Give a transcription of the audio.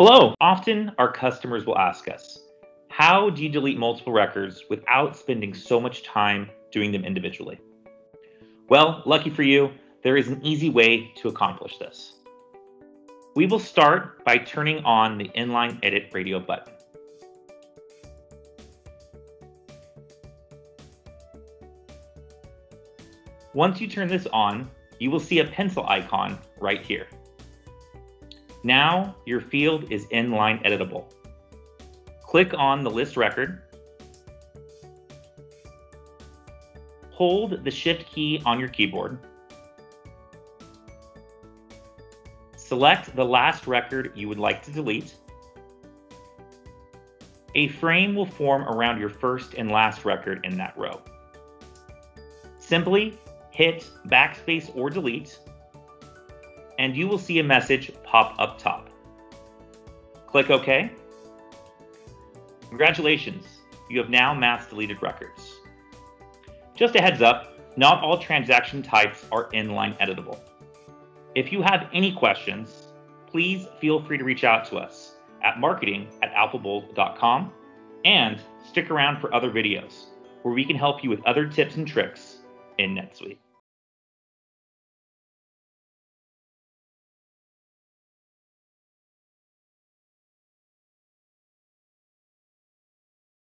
Hello. Often our customers will ask us, how do you delete multiple records without spending so much time doing them individually? Well, lucky for you, there is an easy way to accomplish this. We will start by turning on the inline edit radio button. Once you turn this on, you will see a pencil icon right here. Now your field is inline editable. Click on the list record. Hold the shift key on your keyboard. Select the last record you would like to delete. A frame will form around your first and last record in that row. Simply hit backspace or delete and you will see a message pop up top. Click OK. Congratulations, you have now mass deleted records. Just a heads up, not all transaction types are inline editable. If you have any questions, please feel free to reach out to us at marketing at alphabold.com and stick around for other videos where we can help you with other tips and tricks in NetSuite.